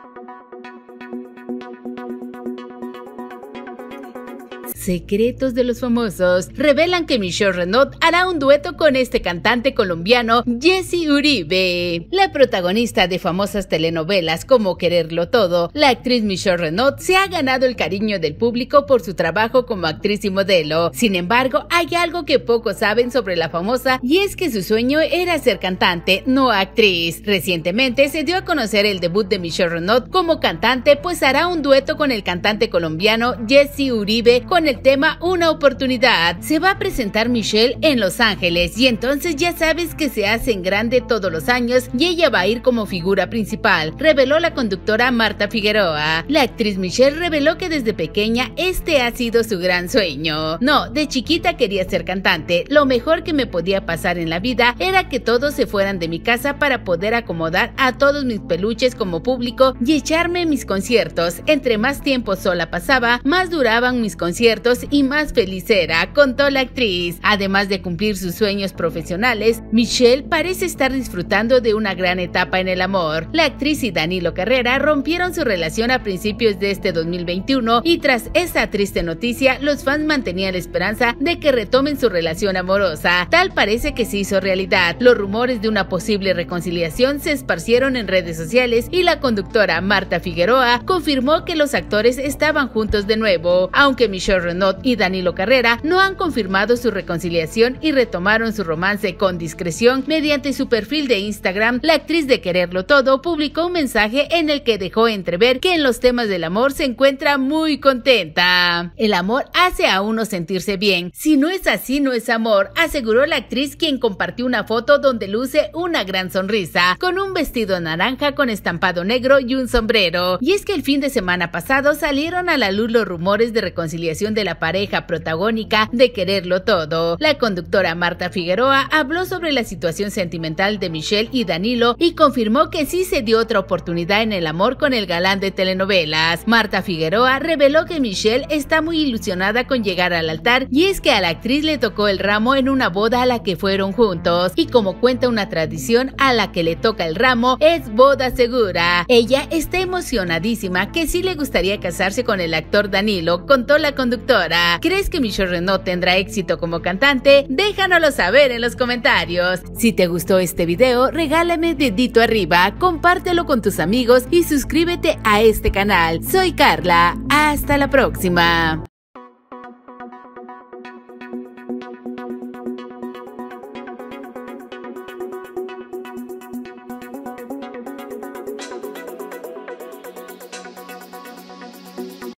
Thank you. Secretos de los famosos revelan que Michelle Renaud hará un dueto con este cantante colombiano Jesse Uribe. La protagonista de famosas telenovelas como Quererlo Todo, la actriz Michelle Renaud se ha ganado el cariño del público por su trabajo como actriz y modelo. Sin embargo, hay algo que pocos saben sobre la famosa y es que su sueño era ser cantante, no actriz. Recientemente se dio a conocer el debut de Michelle Renaud como cantante, pues hará un dueto con el cantante colombiano Jesse Uribe con el tema Una oportunidad. Se va a presentar Michelle en Los Ángeles y entonces ya sabes que se hace en grande todos los años y ella va a ir como figura principal, reveló la conductora Marta Figueroa. La actriz Michelle reveló que desde pequeña este ha sido su gran sueño. No, de chiquita quería ser cantante. Lo mejor que me podía pasar en la vida era que todos se fueran de mi casa para poder acomodar a todos mis peluches como público y echarme mis conciertos. Entre más tiempo sola pasaba, más duraban mis conciertos y más feliz era, contó la actriz. Además de cumplir sus sueños profesionales, Michelle parece estar disfrutando de una gran etapa en el amor. La actriz y Danilo Carrera rompieron su relación a principios de este 2021 y tras esa triste noticia, los fans mantenían la esperanza de que retomen su relación amorosa. Tal parece que se hizo realidad. Los rumores de una posible reconciliación se esparcieron en redes sociales y la conductora Marta Figueroa confirmó que los actores estaban juntos de nuevo, aunque Michelle Renaud y Danilo Carrera no han confirmado su reconciliación y retomaron su romance con discreción mediante su perfil de Instagram, la actriz de Quererlo Todo publicó un mensaje en el que dejó entrever que en los temas del amor se encuentra muy contenta. El amor hace a uno sentirse bien. Si no es así, no es amor, aseguró la actriz quien compartió una foto donde luce una gran sonrisa, con un vestido naranja con estampado negro y un sombrero. Y es que el fin de semana pasado salieron a la luz los rumores de reconciliación de la pareja protagónica de Quererlo Todo. La conductora Marta Figueroa habló sobre la situación sentimental de Michelle y Danilo y confirmó que sí se dio otra oportunidad en el amor con el galán de telenovelas. Marta Figueroa reveló que Michelle está muy ilusionada con llegar al altar y es que a la actriz le tocó el ramo en una boda a la que fueron juntos y como cuenta una tradición a la que le toca el ramo es boda segura. Ella está emocionadísima que sí le gustaría casarse con el actor Danilo, contó la conductora. ¿Crees que Michelle Renaud tendrá éxito como cantante? Déjanoslo saber en los comentarios. Si te gustó este video, regálame dedito arriba, compártelo con tus amigos y suscríbete a este canal. Soy Carla. Hasta la próxima.